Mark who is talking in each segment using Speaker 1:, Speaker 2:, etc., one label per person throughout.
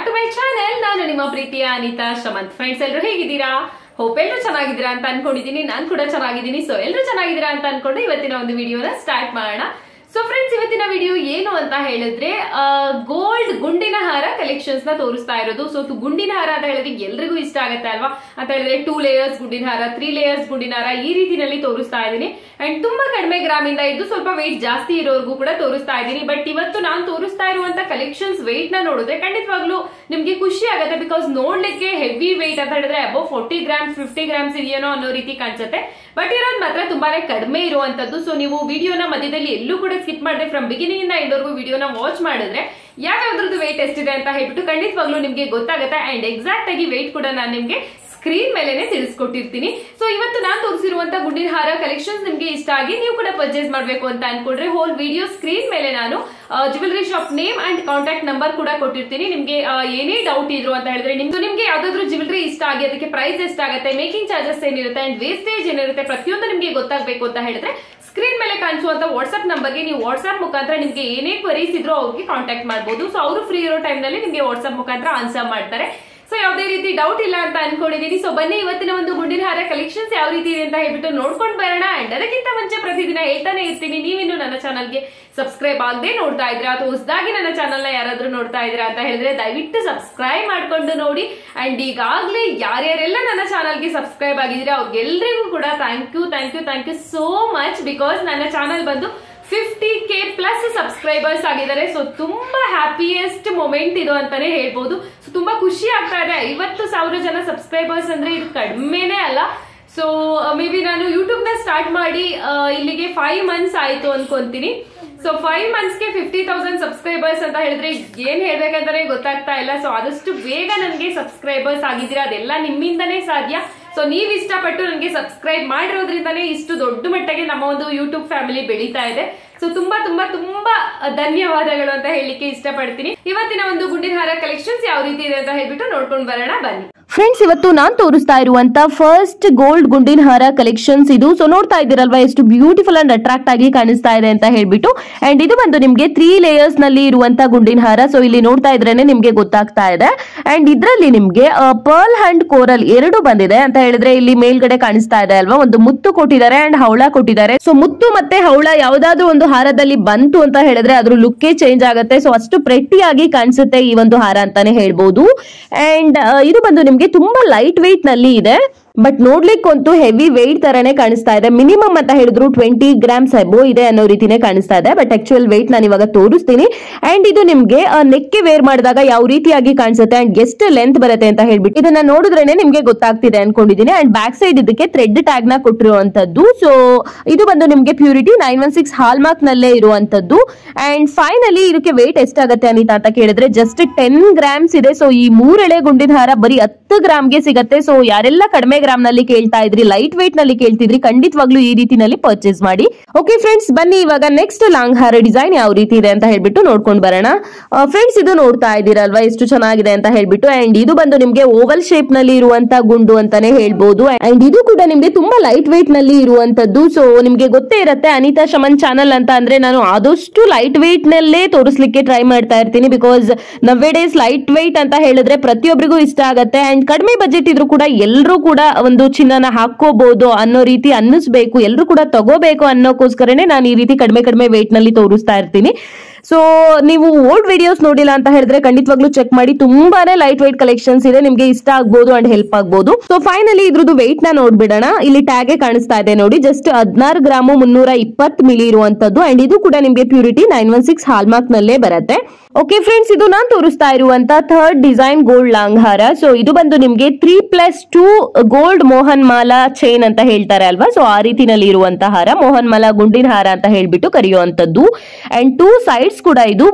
Speaker 1: Back to my channel ನಾನು ನಿಮ್ಮ ಪ್ರೀತಿಯ ಅನಿತಾ, ಶಮಂತ್ ಫ್ರೆಂಡ್ಸ್ ಎಲ್ಲರೂ ಹೇಗಿದ್ದೀರಾ? ಹೋಪ್ ಎಲ್ಲರೂ ಚೆನ್ನಾಗಿದ್ದೀರಾ ಅಂತ ಅನ್ಕೊಂಡಿದ್ದೀನಿ. ನಾನು ಕೂಡ ಚೆನ್ನಾಗಿದ್ದೀನಿ. ಸೊ ಎಲ್ಲರೂ ಚೆನ್ನಾಗಿದ್ದೀರಾ ಅಂತ ಅನ್ಕೊಂಡು ಇವತ್ತಿನ ಒಂದು ವಿಡಿಯೋನ ಸ್ಟಾರ್ಟ್ ಮಾಡೋಣ. ಸೊ ಫ್ರೆಂಡ್ಸ್ ಇವತ್ತಿನ ವಿಡಿಯೋ ಏನು ಅಂತ ಹೇಳಿದ್ರೆ ಗೋಲ್ಡ್ ಗುಂಡಿನ ಹಾರ ಕಲೆಕ್ಷನ್ಸ್ನ ತೋರಿಸ್ತಾ ಇರೋದು. ಸೊ ಗುಂಡಿನ ಹಾರ ಅಂತ ಹೇಳಿದ್ರೆ ಎಲ್ರಿಗೂ ಇಷ್ಟ ಆಗುತ್ತೆ ಅಲ್ವಾ? ಅಂತ ಹೇಳಿದ್ರೆ ಟೂ ಲೇಯರ್ಸ್ ಗುಂಡಿನ ಹಾರ ತ್ರೀ ಲೇಯರ್ಸ್ ಗುಂಡಿನ ಹಾರ ಈ ರೀತಿನಲ್ಲಿ ತೋರಿಸ್ತಾ ಇದ್ದೀನಿ. ಅಂಡ್ ತುಂಬಾ ಕಡಿಮೆ ಗ್ರಾಮಿಂದ ಇಂದ ಇದ್ದು ಸ್ವಲ್ಪ ವೆಯ್ಟ್ ಜಾಸ್ತಿ ಇರೋರ್ಗೂ ಕೂಡ ತೋರಿಸ್ತಾ ಇದ್ದೀನಿ. ಬಟ್ ಇವತ್ತು ನಾನು ತೋರಿಸ್ತಾ ಇರುವಂತ ಕಲೆಕ್ಷನ್ಸ್ ವೆಯ್ಟ್ನ ನೋಡಿದ್ರೆ ಖಂಡಿತವಾಗ್ಲೂ ನಿಮ್ಗೆ ಖುಷಿ ಆಗುತ್ತೆ ಬಿಕಾಸ್ ನೋಡ್ಲಿಕ್ಕೆ ಹೆವಿ ವೆಯ್ಟ್ ಅಂತ ಹೇಳಿದ್ರೆ above forty grams fifty grams ಇದೆಯೇನೋ ಅನ್ನೋ ರೀತಿ ಕಾಣಿಸುತ್ತೆ. ಬಟ್ ಇರೋದು ಮಾತ್ರ ತುಂಬಾನೇ ಕಡಿಮೆ ಇರುವಂತದ್ದು. ಸೊ ನೀವು ವಿಡಿಯೋನ ಮಧ್ಯದಲ್ಲಿ ಎಲ್ಲೂ ಕೂಡ ಸ್ಕಿಪ್ ಮಾಡಿದ್ರೆ ಫ್ರಮ್ ಬಿಗಿನಿಂಗ್ ಇಂದ ಎಂಡ್ವರೆಗೂ ವಿಡಿಯೋನ ವಾಚ್ ಮಾಡಿದ್ರೆ ಯಾವ್ಯಾವ್ದ್ರದ್ದು ವೆಯ್ಟ್ ಎಷ್ಟಿದೆ ಅಂತ ಹೇಳ್ಬಿಟ್ಟು ಖಂಡಿತವಾಗ್ಲೂ ನಿಮ್ಗೆ ಗೊತ್ತಾಗುತ್ತೆ ಅಂಡ್ ಎಕ್ಸಾಕ್ಟ್ ಆಗಿ ವೆಯ್ಟ್ ಕೂಡ ನಾನು ನಿಮ್ಗೆ ಸ್ಕ್ರೀನ್ ಮೇಲೆನೆ ತಿಳಿಸ್ಕೊಟ್ಟಿರ್ತೀನಿ. ಸೊ ಇವತ್ತು ನಾನು ತೋರಿಸಿರುವಂತ ಗುಂಡಿನ ಹಾರ ಕಲೆಕ್ಷನ್ ನಿಮ್ಗೆ ಇಷ್ಟ ಆಗಿ ನೀವು ಕೂಡ ಪರ್ಚೇಸ್ ಮಾಡಬೇಕು ಅಂತ ಅನ್ಕೊಂಡ್ರೆ ಹೋಲ್ ವಿಡಿಯೋ ಸ್ಕ್ರೀನ್ ಮೇಲೆ ನಾನು jewellery shop name and contact number ಕೂಡ ಕೊಟ್ಟಿರ್ತೀನಿ. ನಿಮ್ಗೆ ಏನೇ ಡೌಟ್ ಇದ್ರು ಅಂತ ಹೇಳಿದ್ರೆ ನಿಮ್ದು, ನಿಮ್ಗೆ ಯಾವ್ದಾದ್ರು ಜ್ಯುವೆಲರಿ ಇಷ್ಟ ಆಗಿ ಅದಕ್ಕೆ ಪ್ರೈಸ್ ಎಷ್ಟಾಗುತ್ತೆ ಮೇಕಿಂಗ್ ಚಾರ್ಜಸ್ ಏನಿರುತ್ತೆ ಅಂಡ್ ವೇಸ್ಟೇಜ್ ಏನಿರುತ್ತೆ ಪ್ರತಿಯೊಂದು ನಿಮ್ಗೆ ಗೊತ್ತಾಗಬೇಕು ಅಂತ ಹೇಳಿದ್ರೆ ಸ್ಕ್ರೀನ್ ಮೇಲೆ ಕಾಣಿಸುವಂತ ವಾಟ್ಸ್ಆಪ್ ನಂಬರ್ಗೆ ನೀವು ವಾಟ್ಸ್ಆಪ್ ಮುಖಾಂತರ ನಿಮಗೆ ಏನೇ ಕ್ವರೀಸ್ ಇದ್ರೂ ಅವ್ರಿಗೆ ಕಾಂಟ್ಯಾಕ್ಟ್ ಮಾಡಬಹುದು ಸೊ ಅವರು ಫ್ರೀ ಇರೋ ಟೈಮ್ನಲ್ಲಿ ನಿಮಗೆ ವಾಟ್ಸ್ಆಪ್ ಮುಖಾಂತರ ಆನ್ಸರ್ ಮಾಡ್ತಾರೆ. ಸೊ ಯಾವುದೇ ರೀತಿ ಡೌಟ್ ಇಲ್ಲ ಅಂತ ಅನ್ಕೊಂಡಿದೀನಿ. ಸೊ ಬನ್ನಿ ಇವತ್ತಿನ ಒಂದು ಗುಂಡಿನ ಹಾರ ಕಲೆಕ್ಷನ್ಸ್ ಯಾವ ರೀತಿ ಇದೆ ಅಂತ ಹೇಳ್ಬಿಟ್ಟು ನೋಡ್ಕೊಂಡು ಬರೋಣ. ಅಂಡ್ ಅದಕ್ಕಿಂತ ಮುಂಚೆ ಪ್ರತಿದಿನ ಹೇಳ್ತಾನೆ ಇರ್ತೀನಿ. ನೀವಿನ್ನು ನನ್ನ ಚಾನಲ್ಗೆ ಸಬ್ಸ್ಕ್ರೈಬ್ ಆಗದೆ ನೋಡ್ತಾ ಇದ್ರಾ ಅಥವಾ ಹೊಸದಾಗಿ ನನ್ನ ಚಾನಲ್ನ ಯಾರಾದ್ರೂ ನೋಡ್ತಾ ಇದ್ರಾ ಅಂತ ಹೇಳಿದ್ರೆ ದಯವಿಟ್ಟು ಸಬ್ಸ್ಕ್ರೈಬ್ ಮಾಡ್ಕೊಂಡು ನೋಡಿ. ಅಂಡ್ ಈಗಾಗಲೇ ಯಾರ್ಯಾರೆಲ್ಲ ನನ್ನ ಚಾನಲ್ಗೆ ಸಬ್ಸ್ಕ್ರೈಬ್ ಆಗಿದ್ರೆ ಅವ್ರಿಗೆಲ್ರಿಗೂ ಕೂಡ thank you thank you thank you so much because ನನ್ನ ಚಾನಲ್ ಬಂದು ಫಿಫ್ಟಿ ಕೆ ಪ್ಲಸ್ ಸಬ್ಸ್ಕ್ರೈಬರ್ಸ್ ಆಗಿದ್ದಾರೆ. ಸೊ ತುಂಬಾ ಹ್ಯಾಪಿಯೆಸ್ಟ್ ಮೊಮೆಂಟ್ ಇದು ಅಂತಾನೆ ಹೇಳ್ಬೋದು. ಸೊ ತುಂಬಾ ಖುಷಿ ಆಗ್ತಾ ಇದೆ. ಐವತ್ತು ಸಾವಿರ ಜನ ಸಬ್ಸ್ಕ್ರೈಬರ್ಸ್ ಅಂದ್ರೆ ಇದು ಕಡಿಮೆನೇ ಅಲ್ಲ. ಸೊ ಮೇ ಬಿ ನಾನು ಯೂಟ್ಯೂಬ್ನ ಸ್ಟಾರ್ಟ್ ಮಾಡಿ ಇಲ್ಲಿಗೆ ಫೈವ್ ಮಂತ್ಸ್ ಆಯ್ತು ಅನ್ಕೊಂತೀನಿ. ಸೊ ಫೈವ್ ಮಂತ್ಸ್ಗೆ ಫಿಫ್ಟಿ ತೌಸಂಡ್ ಸಬ್ಸ್ಕ್ರೈಬರ್ಸ್ ಅಂತ ಹೇಳಿದ್ರೆ ಏನ್ ಹೇಳ್ಬೇಕಂತಾನೆ ಗೊತ್ತಾಗ್ತಾ ಇಲ್ಲ. ಸೊ ಆದಷ್ಟು ಬೇಗ ನನಗೆ ಸಬ್ಸ್ಕ್ರೈಬರ್ಸ್ ಆಗಿದ್ದೀರಾ ಅದೆಲ್ಲ ನಿಮ್ಮಿಂದನೇ ಸಾಧ್ಯ. ಸೊ ನೀವ್ ಇಷ್ಟಪಟ್ಟು ನನಗೆ ಸಬ್ಸ್ಕ್ರೈಬ್ ಮಾಡಿರೋದ್ರಿಂದನೇ ಇಷ್ಟು ದೊಡ್ಡ ಮಟ್ಟಿಗೆ ನಮ್ಮ ಒಂದು ಯೂಟ್ಯೂಬ್ ಫ್ಯಾಮಿಲಿ ಬೆಳೀತಾ ಇದೆ. ಸೊ ತುಂಬಾ ತುಂಬಾ ತುಂಬಾ ಧನ್ಯವಾದಗಳು ಅಂತ ಹೇಳಿಕ್ಕೆ ಇಷ್ಟಪಡ್ತೀನಿ. ಇವತ್ತಿನ ಒಂದು ಗುಂಡಿನ ಹಾರ ಕಲೆಕ್ಷನ್ಸ್ ಯಾವ ರೀತಿ ಇದೆ ಅಂತ ಹೇಳ್ಬಿಟ್ಟು ನೋಡ್ಕೊಂಡು ಬರೋಣ. ಬನ್ನಿ.
Speaker 2: ಫ್ರೆಂಡ್ಸ್ ಇವತ್ತು ನಾನ್ ತೋರಿಸ್ತಾ ಇರುವಂತ ಫಸ್ಟ್ ಗೋಲ್ಡ್ ಗುಂಡಿನ ಹಾರ ಕಲೆಕ್ಷನ್ಸ್ ಇದು. ಸೊ ನೋಡ್ತಾ ಇದ್ದೀರಲ್ವಾ, ಎಷ್ಟು ಬ್ಯೂಟಿಫುಲ್ ಅಂಡ್ ಅಟ್ರಾಕ್ಟ್ ಆಗಿ ಕಾಣಿಸ್ತಾ ಇದೆ ಅಂತ ಹೇಳ್ಬಿಟ್ಟು. ಅಂಡ್ ಇದು ಬಂದು ನಿಮಗೆ ತ್ರೀ ಲೇಯರ್ಸ್ನಲ್ಲಿ ಇರುವಂತ ಗುಂಡಿನ ಹಾರ. ಸೊ ಇಲ್ಲಿ ನೋಡ್ತಾ ಇದ್ರೇನೆ ನಿಮ್ಗೆ ಗೊತ್ತಾಗ್ತಾ ಇದೆ. ಅಂಡ್ ಇದರಲ್ಲಿ ನಿಮ್ಗೆ ಪರ್ಲ್ ಅಂಡ್ ಕೋರಲ್ ಎರಡು ಬಂದಿದೆ. ಅಂತ ಹೇಳಿದ್ರೆ ಇಲ್ಲಿ ಮೇಲ್ಗಡೆ ಕಾಣಿಸ್ತಾ ಇದೆ ಅಲ್ವಾ? ಒಂದು ಮುತ್ತು ಕೊಟ್ಟಿದ್ದಾರೆ ಅಂಡ್ ಹವಳ ಕೊಟ್ಟಿದ್ದಾರೆ. ಸೊ ಮುತ್ತು ಮತ್ತೆ ಹವಳ ಯಾವ್ದಾದ್ರು ಒಂದು ಹಾರದಲ್ಲಿ ಬಂತು ಅಂತ ಹೇಳಿದ್ರೆ ಅದ್ರ ಲುಕ್ಕೇ ಚೇಂಜ್ ಆಗುತ್ತೆ. ಸೊ ಅಷ್ಟು ಪ್ರೆಟ್ಟಿಯಾಗಿ ಕಾಣಿಸುತ್ತೆ ಈ ಒಂದು ಹಾರ ಅಂತಾನೆ ಹೇಳ್ಬೋದು. ಅಂಡ್ ಇದು ಬಂದು ನಿಮ್ಗೆ ತುಂಬಾ ಲೈಟ್ ವೆಯ್ಟ್ನಲ್ಲಿ ಇದೆ. ಬಟ್ ನೋಡ್ಲಿಕ್ಕಂತೂ ಹೆವಿ ವೆಯ್ಟ್ ತರನೇ ಕಾಣಿಸ್ತಾ ಇದೆ. ಮಿನಿಮಮ್ ಅಂತ ಹೇಳಿದ್ರು ಟ್ವೆಂಟಿ ಗ್ರಾಮ್ಸ್ ಎಬೋ ಇದೆ ಅನ್ನೋ ರೀತಿನೇ ಕಾಣಿಸ್ತಾ ಇದೆ. ಬಟ್ ಆಕ್ಚುಯಲ್ ವೆಯ್ಟ್ ನಾನು ಇವಾಗ ತೋರಿಸ್ತೀನಿ. ಅಂಡ್ ಇದು ನಿಮ್ಗೆ ನೆಕ್ಕೆ ವೇರ್ ಮಾಡಿದಾಗ ಯಾವ ರೀತಿಯಾಗಿ ಕಾಣಿಸುತ್ತೆ ಅಂಡ್ ಎಷ್ಟು ಲೆಂತ್ ಬರುತ್ತೆ ಅಂತ ಹೇಳ್ಬಿಟ್ಟು ಇದನ್ನ ನೋಡಿದ್ರೇನೆ ನಿಮ್ಗೆ ಗೊತ್ತಾಗ್ತಿದೆ ಅನ್ಕೊಂಡಿದ್ದೀನಿ ಅಂಡ್ ಬ್ಯಾಕ್ ಸೈಡ್ ಇದಕ್ಕೆ ಥ್ರೆಡ್ ಟ್ಯಾಗ್ನ ಕೊಟ್ಟಿರುವಂತದ್ದು ಸೊ ಇದು ಬಂದು ನಿಮ್ಗೆ purity nine one six hallmark ನಲ್ಲೇ ಇರುವಂತದ್ದು ಅಂಡ್ ಫೈನಲಿ ಇದಕ್ಕೆ ವೆಯ್ಟ್ ಎಷ್ಟಾಗುತ್ತೆ ಅನಿತಾ ಅಂತ ಕೇಳಿದ್ರೆ ಜಸ್ಟ್ ಟೆನ್ ಗ್ರಾಮ್ಸ್ ಇದೆ. ಸೊ ಈ ಮೂರೆಳೆ ಗುಂಡಿನ ಹಾರ ಬರೀ ಹತ್ತು ಗ್ರಾಮ್ಗೆ ಸಿಗತ್ತೆ. ಸೊ ಯಾರೆಲ್ಲ ಕಡಿಮೆ ಗ್ರಾಮ್ನಲ್ಲಿ ಕೇಳ್ತಾ ಇದ್ರಿ ಲೈಟ್ ವೇಟ್ನಲ್ಲಿ ಕೇಳ್ತಿದ್ರಿ, ಖಂಡಿತವಾಗ್ಲೂ ಈ ರೀತಿನಲ್ಲಿ ಪರ್ಚೇಸ್ ಮಾಡಿ. ಓಕೆ ಫ್ರೆಂಡ್ಸ್ ಬನ್ನಿ ಇವಾಗ ನೆಕ್ಸ್ಟ್ ಲಾಂಗ್ ಹಾರ ಡಿಸೈನ್ ಯಾವ ರೀತಿ ಇದೆ ಅಂತ ಹೇಳ್ಬಿಟ್ಟು ನೋಡ್ಕೊಂಡು ಬರೋಣ. ಫ್ರೆಂಡ್ಸ್ ಇದು ನೋಡ್ತಾ ಇದ್ದೀರಲ್ವಾ ಎಷ್ಟು ಚೆನ್ನಾಗಿದೆ ಅಂತ ಹೇಳ್ಬಿಟ್ಟು ಅಂಡ್ ಇದು ಬಂದು ನಿಮ್ಗೆ ಓವಲ್ ಶೇಪ್ನಲ್ಲಿ ಇರುವಂತ ಗುಂಡು ಅಂತಾನೆ ಹೇಳ್ಬಹುದು ಅಂಡ್ ಇದು ಕೂಡ ನಿಮ್ಗೆ ತುಂಬಾ ಲೈಟ್ ವೆಯ್ಟ್ನಲ್ಲಿ ಇರುವಂತದ್ದು ಸೊ ನಿಮ್ಗೆ ಗೊತ್ತೇ ಇರುತ್ತೆ, ಅನಿತಾ ಶಮನ್ ಚಾನಲ್ ಅಂತ ಅಂದ್ರೆ ನಾನು ಆದಷ್ಟು ಲೈಟ್ ವೆಯ್ಟ್ ನಲ್ಲೇ ತೋರಿಸ್ಲಿಕ್ಕೆ ಟ್ರೈ ಮಾಡ್ತಾ ಇರ್ತೀನಿ because nowadays light weight ಅಂತ ಹೇಳಿದ್ರೆ ಪ್ರತಿಯೊಬ್ಬರಿಗೂ ಇಷ್ಟ ಆಗತ್ತೆ ಅಂಡ್ ಕಡಿಮೆ ಬಜೆಟ್ ಇದ್ರು ಕೂಡ ಎಲ್ಲರೂ ಕೂಡ ಒಂದು ಚಿನ್ನನ ಹಾಕೋಬಹುದು ಅನ್ನೋ ರೀತಿ ಅನ್ನಿಸ್ಬೇಕು. ಎಲ್ಲರೂ ಕೂಡ ತಗೋಬೇಕು ಅನ್ನೋಕ್ಕೋಸ್ಕರನೇ ನಾನು ಈ ರೀತಿ ಕಡಿಮೆ ಕಡಿಮೆ ವೇಟ್ನಲ್ಲಿ ತೋರಿಸ್ತಾ ಇರ್ತೀನಿ. ಸೊ ನೀವು ಓಲ್ಡ್ ವಿಡಿಯೋಸ್ ನೋಡಿಲ್ಲ ಅಂತ ಹೇಳಿದ್ರೆ ಖಂಡಿತವಾಗ್ಲೂ ಚೆಕ್ ಮಾಡಿ. ತುಂಬಾನೇ ಲೈಟ್ ವೈಟ್ ಕಲೆಕ್ಷನ್ಸ್ ಇದೆ. ನಿಮ್ಗೆ ಇಷ್ಟ ಆಗ್ಬಹುದು ಅಂಡ್ ಹೆಲ್ಪ್ ಆಗ್ಬಹುದು ಸೊ ಫೈನಲಿ ಇದ್ರದ್ದು ವೆಯ್ಟ್ನ ನೋಡ್ಬಿಡೋಣ. ಇಲ್ಲಿ ಟ್ಯಾಗೆ ಕಾಣಿಸ್ತಾ ಇದೆ ನೋಡಿ. ಜಸ್ಟ್ ಹದಿನಾರು ಗ್ರಾಮು ಮುನ್ನೂರ ಇಪ್ಪತ್ತು ಮಿಲಿ ಇರುವಂತದ್ದು ಅಂಡ್ ಇದು ಕೂಡ ನಿಮ್ಗೆ purity nine one six hallmark ನಲ್ಲೇ ಬರುತ್ತೆ. ಓಕೆ ಫ್ರೆಂಡ್ಸ್ ಇದು ನಾನ್ ತೋರಿಸ್ತಾ ಇರುವಂತ ಥರ್ಡ್ ಡಿಸೈನ್ ಗೋಲ್ಡ್ ಲಾಂಗ್ ಹಾರ ಸೊ ಇದು ಬಂದು ನಿಮ್ಗೆ three plus two gold Mohan Mala chain ಅಂತ ಹೇಳ್ತಾರೆ ಅಲ್ವಾ? ಸೊ ಆ ರೀತಿನಲ್ಲಿ ಇರುವಂತಹ ಹಾರ. ಮೋಹನ್ ಮಾಲಾ ಗುಂಡಿನ ಹಾರ ಅಂತ ಹೇಳ್ಬಿಟ್ಟು ಕರೆಯುವಂತದ್ದು. ಅಂಡ್ ಟೂ ಸೈಡ್ಸ್ ಕೂಡ ಇದು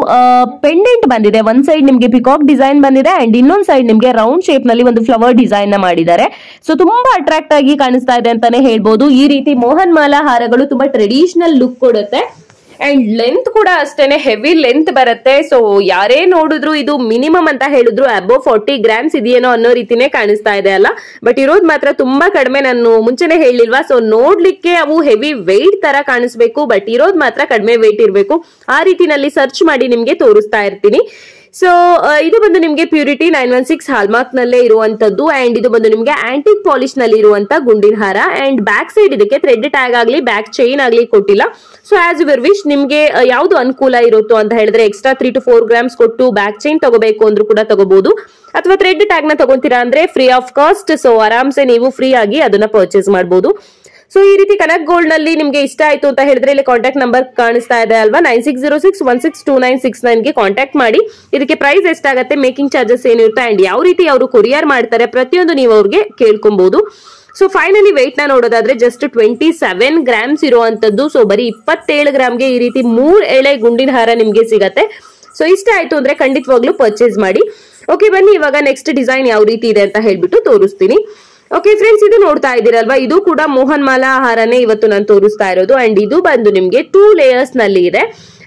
Speaker 2: ಪೆಂಡೆಂಟ್ ಬಂದಿದೆ. ಒಂದ್ ಸೈಡ್ ನಿಮ್ಗೆ ಪಿಕಾಕ್ ಡಿಸೈನ್ ಬಂದಿದೆ ಅಂಡ್ ಇನ್ನೊಂದ್ ಸೈಡ್ ನಿಮ್ಗೆ ರೌಂಡ್ ಶೇಪ್ನಲ್ಲಿ ಒಂದು ಫ್ಲವರ್ ಡಿಸೈನ್ನ ಮಾಡಿದ್ದಾರೆ. ಸೊ ತುಂಬಾ ಅಟ್ರಾಕ್ಟ್ ಆಗಿ ಕಾಣಿಸ್ತಾ ಇದೆ ಅಂತಾನೆ ಹೇಳ್ಬೋದು. ಈ ರೀತಿ ಮೋಹನ್ ಮಾಲಾ ಹಾರಗಳು ತುಂಬಾ ಟ್ರೆಡಿಷನಲ್ ಲುಕ್ ಕೊಡುತ್ತೆ. ಅಂಡ್ ಲೆಂತ್ ಕೂಡ ಅಷ್ಟೇನೆ ಹೆವಿ ಲೆಂತ್ ಬರುತ್ತೆ. ಸೊ ಯಾರೇ ನೋಡಿದ್ರು ಇದು ಮಿನಿಮಮ್ ಅಂತ ಹೇಳಿದ್ರು ಅಬೋ ಫಾರ್ಟಿ ಗ್ರಾಮ್ಸ್ ಇದೆಯೇನೋ ಅನ್ನೋ ರೀತಿನೇ ಕಾಣಿಸ್ತಾ ಇದೆ ಅಲ್ಲ. ಬಟ್ ಇರೋದು ಮಾತ್ರ ತುಂಬಾ ಕಡಿಮೆ. ನಾನು ಮುಂಚೆನೆ ಹೇಳಿಲ್ವಾ? ಸೊ ನೋಡ್ಲಿಕ್ಕೆ ಅವು ಹೆವಿ ವೆಯ್ಟ್ ತರ ಕಾಣಿಸ್ಬೇಕು. ಬಟ್ ಇರೋದು ಮಾತ್ರ ಕಡಿಮೆ ವೆಯ್ಟ್ ಇರಬೇಕು. ಆ ರೀತಿನಲ್ಲಿ ಸರ್ಚ್ ಮಾಡಿ ನಿಮ್ಗೆ ತೋರಿಸ್ತಾ ಇರ್ತೀನಿ. ಸೊ ಇದು ಬಂದು ನಿಮಗೆ purity nine one six hallmark ನಲ್ಲೇ ಇರುವಂತದ್ದು ಅಂಡ್ ಇದು ಬಂದು ನಿಮಗೆ ಆಂಟಿಕ್ ಪಾಲಿಶ್ನಲ್ಲಿ ಇರುವಂತ ಗುಂಡಿನ ಹಾರ ಅಂಡ್ ಬ್ಯಾಕ್ ಸೈಡ್ ಇದಕ್ಕೆ ಥ್ರೆಡ್ ಟ್ಯಾಗ್ ಆಗ್ಲಿ ಬ್ಯಾಕ್ ಚೈನ್ ಆಗ್ಲಿ ಕೊಟ್ಟಿಲ್ಲ. ಸೊ ಆಸ್ ಯುವರ್ ವಿಶ್ ನಿಮಗೆ ಯಾವುದು ಯಾವ್ದು ಅನುಕೂಲ ಇರುತ್ತೋ ಅಂತ ಹೇಳಿದ್ರೆ extra three to four grams ಕೊಟ್ಟು ಬ್ಯಾಕ್ ಚೈನ್ ತಗೋಬೇಕು ಅಂದ್ರೂ ಕೂಡ ತಗೋಬಹುದು ಅಥವಾ ಥ್ರೆಡ್ ಟ್ಯಾಗ್ನ ತಗೊಂತೀರಾ ಅಂದ್ರೆ ಫ್ರೀ ಆಫ್ ಕಾಸ್ಟ್ ಸೊ ಆರಾಮ್ಸೆ ನೀವು ಫ್ರೀ ಆಗಿ ಅದನ್ನ ಪರ್ಚೇಸ್ ಮಾಡಬಹುದು ಸೊ ಈ ರೀತಿ ಕನಕ್ ಗೋಲ್ಡ್ನಲ್ಲಿ ನಿಮ್ಗೆ ಇಷ್ಟ ಆಯ್ತು ಅಂತ ಹೇಳಿದ್ರೆ ಇಲ್ಲಿ ಕಾಂಟ್ಯಾಕ್ಟ್ ನಂಬರ್ ಕಾಣಿಸ್ತಾ ಇದೆ ಅಲ್ವಾ? Nine six zero six one six two nine six ನೈನ್ಗೆ contact ಮಾಡಿ. ಇದಕ್ಕೆ ಪ್ರೈಸ್ ಎಷ್ಟಾಗುತ್ತೆ ಮೇಕಿಂಗ್ ಚಾರ್ಜಸ್ ಏನಿರುತ್ತೆ ಅಂಡ್ ಯಾವ ರೀತಿ ಅವರು ಕೊರಿಯರ್ ಮಾಡ್ತಾರೆ ಪ್ರತಿಯೊಂದು ನೀವು ಅವ್ರಿಗೆ ಕೇಳ್ಕೊಬಹುದು ಸೊ ಫೈನಲಿ ವೆಯ್ಟ್ನ ನೋಡೋದಾದ್ರೆ ಜಸ್ಟ್ ಟ್ವೆಂಟಿ ಸೆವೆನ್ ಗ್ರಾಮ್ಸ್ ಇರುವಂತದ್ದು. ಸೊ ಬರೀ ಇಪ್ಪತ್ತೇಳು ಗ್ರಾಮ್ಗೆ ಈ ರೀತಿ ಮೂರ್ ಎಳೆ ಗುಂಡಿನ ಹಾರ ನಿಮ್ಗೆ ಸಿಗತ್ತೆ. ಸೊ ಇಷ್ಟ ಆಯ್ತು ಅಂದ್ರೆ ಖಂಡಿತವಾಗ್ಲೂ ಪರ್ಚೇಸ್ ಮಾಡಿ. ಓಕೆ ಬನ್ನಿ, ಇವಾಗ ನೆಕ್ಸ್ಟ್ ಡಿಸೈನ್ ಯಾವ ರೀತಿ ಇದೆ ಅಂತ ಹೇಳ್ಬಿಟ್ಟು ತೋರಿಸ್ತೀನಿ. ಓಕೆ ಫ್ರೆಂಡ್ಸ್ ಇದು ನೋಡ್ತಾ ಇದ್ದೀರಲ್ವಾ? ಇದು ಕೂಡ ಮೋಹನ್ ಮಾಲಾ ಆಹಾರನೇ ಇವತ್ತು ನಾನು ತೋರಿಸ್ತಾ ಇರೋದು. ಅಂಡ್ ಇದು ಬಂದು ನಿಮ್ಗೆ ಟೂ ಲೇಯರ್ಸ್ನಲ್ಲಿ ಇದೆ.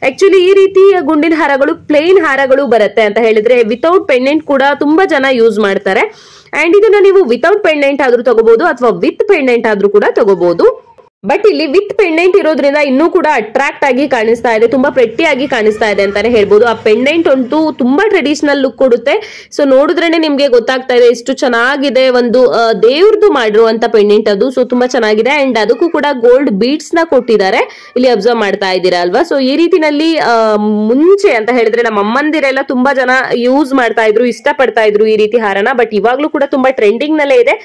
Speaker 2: ಆಕ್ಚುಲಿ ಈ ರೀತಿ ಗುಂಡಿನ ಹಾರಗಳು ಪ್ಲೇನ್ ಹಾರಗಳು ಬರುತ್ತೆ ಅಂತ ಹೇಳಿದ್ರೆ ವಿತೌಟ್ ಪೆಂಡೆಂಟ್ ಕೂಡ ತುಂಬಾ ಜನ ಯೂಸ್ ಮಾಡ್ತಾರೆ. ಅಂಡ್ ಇದನ್ನ ನೀವು ವಿತೌಟ್ ಪೆಂಡೆಂಟ್ ಆದ್ರೂ ತಗೋಬಹುದು ಅಥವಾ ವಿತ್ ಪೆಂಡೆಂಟ್ ಆದ್ರೂ ಕೂಡ ತಗೋಬಹುದು ಬಟ್ ಇಲ್ಲಿ ವಿತ್ ಪೆಂಡೆಂಟ್ ಇರೋದ್ರಿಂದ ಇನ್ನೂ ಕೂಡ ಅಟ್ರಾಕ್ಟ್ ಆಗಿ ಕಾಣಿಸ್ತಾ ಇದೆ, ತುಂಬಾ ಪ್ರೆಟ್ಟಿಯಾಗಿ ಕಾಣಿಸ್ತಾ ಇದೆ ಅಂತಾನೆ ಹೇಳ್ಬೋದು. ಆ ಪೆಂಡೆಂಟ್ ಅಂತೂ ತುಂಬಾ ಟ್ರೆಡಿಷನಲ್ ಲುಕ್ ಕೊಡುತ್ತೆ. ಸೊ ನೋಡಿದ್ರೇನೆ ನಿಮ್ಗೆ ಗೊತ್ತಾಗ್ತಾ ಇದೆ ಎಷ್ಟು ಚೆನ್ನಾಗಿದೆ ಒಂದು ದೇವ್ರದ್ದು ಮಾಡಿರುವಂತ ಪೆಂಡೆಂಟ್ ಅದು. ಸೊ ತುಂಬಾ ಚೆನ್ನಾಗಿದೆ ಅಂಡ್ ಅದಕ್ಕೂ ಕೂಡ ಗೋಲ್ಡ್ ಬೀಡ್ಸ್ನ ಕೊಟ್ಟಿದ್ದಾರೆ. ಇಲ್ಲಿ ಅಬ್ಸರ್ವ್ ಮಾಡ್ತಾ ಇದ್ದೀರಾ ಅಲ್ವಾ? ಸೊ ಈ ರೀತಿನಲ್ಲಿ ಮುಂಚೆ ಅಂತ ಹೇಳಿದ್ರೆ ನಮ್ಮ ಅಮ್ಮಂದಿರೆಲ್ಲ ತುಂಬಾ ಜನ ಯೂಸ್ ಮಾಡ್ತಾ ಇದ್ರು ಇಷ್ಟ ಪಡ್ತಾ ಇದ್ರು ಈ ರೀತಿ ಹಾರನ. ಬಟ್ ಇವಾಗ್ಲೂ ಕೂಡ ತುಂಬಾ ಟ್ರೆಂಡಿಂಗ್ ನಲ್ಲೇ ಇದೆ.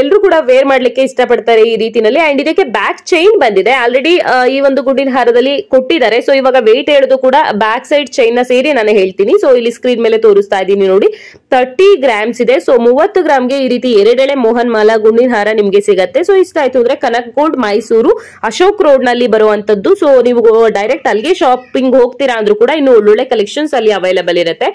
Speaker 2: ಎಲ್ಲರೂ ಕೂಡ ವೇರ್ ಮಾಡ್ಲಿಕ್ಕೆ ಇಷ್ಟಪಡ್ತಾರೆ ಈ ರೀತಿನಲ್ಲಿ. ಅಂಡ್ ಇದಕ್ಕೆ ಬ್ಯಾಕ್ ಚೈನ್ ಬಂದಿದೆ. ಆಲ್ರೆಡಿ ಈ ಒಂದು ಗುಂಡಿನ ಹಾರದಲ್ಲಿ ಕೊಟ್ಟಿದ್ದಾರೆ. ಸೊ ಇವಾಗ ವೆಯ್ಟ್ ಹೇಳೋದು ಕೂಡ ಬ್ಯಾಕ್ ಸೈಡ್ ಚೈನ್ನ ಸೇರಿ ನಾನು ಹೇಳ್ತೀನಿ. ಸೊ ಇಲ್ಲಿ ಸ್ಕ್ರೀನ್ ಮೇಲೆ ತೋರಿಸ್ತಾ ಇದ್ದೀನಿ ನೋಡಿ. ತರ್ಟಿ ಗ್ರಾಮ್ಸ್ ಇದೆ. ಸೊ ಮೂವತ್ತು ಗ್ರಾಮ್ಗೆ ಈ ರೀತಿ ಎರಡೆಳೆ ಮೋಹನ್ ಮಾಲಾ ಗುಂಡಿನ ಹಾರ ನಿಮ್ಗೆ ಸಿಗತ್ತೆ. ಸೊ ಇಷ್ಟ ಆಯ್ತು ಅಂದ್ರೆ ಕನಕ್ ಗೋಲ್ಡ್ ಮೈಸೂರು ಅಶೋಕ್ ರೋಡ್ನಲ್ಲಿ ಬರುವಂತದ್ದು. ಸೊ ನೀವು ಡೈರೆಕ್ಟ್ ಅಲ್ಲಿಗೆ ಶಾಪಿಂಗ್ ಹೋಗ್ತೀರಾ ಅಂದ್ರೂ ಕೂಡ ಇನ್ನು ಒಳ್ಳೊಳ್ಳೆ ಕಲೆಕ್ಷನ್ಸ್ ಅಲ್ಲಿ ಅವೈಲೇಬಲ್ ಇರುತ್ತೆ.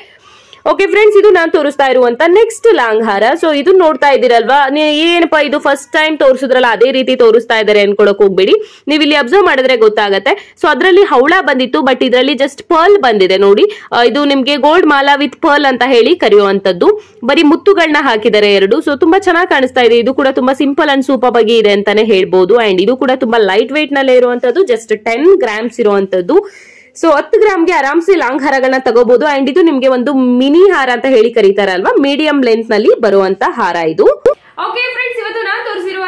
Speaker 2: ಓಕೆ ಫ್ರೆಂಡ್ಸ್ ಇದು ನಾನು ತೋರಿಸ್ತಾ ಇರುವಂತ ನೆಕ್ಸ್ಟ್ ಲಾಂಗ್ ಹಾರ. ಸೊ ಇದು ನೋಡ್ತಾ ಇದೀರಲ್ವಾ ಏನಪ್ಪ ಇದು ಫಸ್ಟ್ ಟೈಮ್ ತೋರಿಸಿದ್ರಲ್ಲ, ಅದೇ ರೀತಿ ತೋರಿಸ್ತಾ ಇದ್ದಾರೆ ಅನ್ಕೊಳಕ್ ಹೋಗ್ಬೇಡಿ. ನೀವು ಇಲ್ಲಿ ಅಬ್ಸರ್ವ್ ಮಾಡಿದ್ರೆ ಗೊತ್ತಾಗತ್ತೆ. ಸೊ ಅದರಲ್ಲಿ ಹವಳ ಬಂದಿತ್ತು ಬಟ್ ಇದರಲ್ಲಿ ಜಸ್ಟ್ ಪರ್ಲ್ ಬಂದಿದೆ ನೋಡಿ. ಇದು ನಿಮ್ಗೆ ಗೋಲ್ಡ್ ಮಾಲಾ ವಿತ್ ಪರ್ಲ್ ಅಂತ ಹೇಳಿ ಕರೆಯುವಂತದ್ದು. ಬರೀ ಮುತ್ತುಗಳನ್ನ ಹಾಕಿದ್ದಾರೆ ಎರಡು. ಸೊ ತುಂಬಾ ಚೆನ್ನಾಗಿ ಕಾಣಿಸ್ತಾ ಇದೆ. ಇದು ಕೂಡ ತುಂಬಾ ಸಿಂಪಲ್ ಅಂಡ್ ಸೂಪರ್ ಬಗ್ಗೆ ಇದೆ ಅಂತಾನೆ ಹೇಳ್ಬಹುದು ಅಂಡ್ ಇದು ಕೂಡ ತುಂಬಾ ಲೈಟ್ ವೆಯ್ಟ್ನಲ್ಲಿ ಇರುವಂತದ್ದು ಜಸ್ಟ್ ಟೆನ್ ಗ್ರಾಮ್ಸ್ ಇರುವಂತದ್ದು. ಸೊ ಹತ್ತು ಗ್ರಾಮ್ಗೆ ಆರಾಮ್ಸಿ ಲಾಂಗ್ ಹಾರಗಳನ್ನ ತಗೋಬಹುದು ಅಂಡ್ ಇದು ನಿಮ್ಗೆ ಒಂದು ಮಿನಿ ಹಾರ ಅಂತ ಹೇಳಿ ಕರೀತಾರಲ್ವಾ? ಮೀಡಿಯಂ ಲೆಂತ್ನಲ್ಲಿ ಬರುವಂತ ಹಾರ ಇದು.
Speaker 1: ಓಕೆ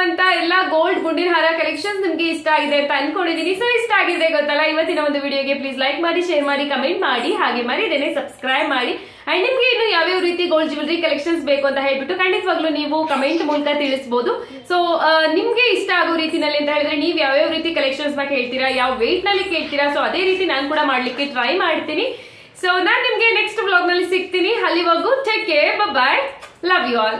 Speaker 1: ನಾನು ಎಲ್ಲ ಗೋಲ್ಡ್ ಗುಂಡಿನ ಹಾರ ಕಲೆಕ್ಷನ್ಸ್ ನಿಮ್ಗೆ ಇಷ್ಟ ಆಗಿದೆ ಅಂತ ಅನ್ಕೊಂಡಿದೀನಿ ಸೊ ಇಷ್ಟ ಆಗಿದೆ ಗೊತ್ತಲ್ಲ? ಇವತ್ತಿನ ಒಂದು ವಿಡಿಯೋಗೆ ಪ್ಲೀಸ್ ಲೈಕ್ ಮಾಡಿ ಶೇರ್ ಮಾಡಿ ಕಮೆಂಟ್ ಮಾಡಿ, ಹಾಗೆ ಮರಿದೇನೆ ಸಬ್ಸ್ಕ್ರೈಬ್ ಮಾಡಿ. ಅಂಡ್ ನಿಮ್ಗೆ ಇನ್ನು ಯಾವ್ಯಾವ ರೀತಿ ಗೋಲ್ಡ್ ಜ್ಯುವೆಲರಿ ಕಲೆಕ್ಷನ್ಸ್ ಬೇಕು ಅಂತ ಹೇಳ್ಬಿಟ್ಟು ಖಂಡಿತವಾಗ್ಲೂ ನೀವು ಕಮೆಂಟ್ ಮೂಲಕ ತಿಳಿಸಬಹುದು ಸೊ ನಿಮ್ಗೆ ಇಷ್ಟ ಆಗೋ ರೀತಿನಲ್ಲಿ ಅಂತ ಹೇಳಿದ್ರೆ ನೀವು ಯಾವ್ಯಾವ ರೀತಿ ಕಲೆಕ್ಷನ್ಸ್ನ ಕೇಳ್ತೀರಾ, ಯಾವ ವೇಟ್ನಲ್ಲಿ ಕೇಳ್ತೀರಾ ಸೊ ಅದೇ ರೀತಿ ನಾನು ಕೂಡ ಮಾಡ್ಲಿಕ್ಕೆ ಟ್ರೈ ಮಾಡ್ತೀನಿ. ಸೊ ನಾನು ನಿಮ್ಗೆ ನೆಕ್ಸ್ಟ್ ಬ್ಲಾಗ್ನಲ್ಲಿ ಸಿಗ್ತೀನಿ. ಅಲ್ಲಿವರೆಗೂ take care bye love you all